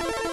Bye.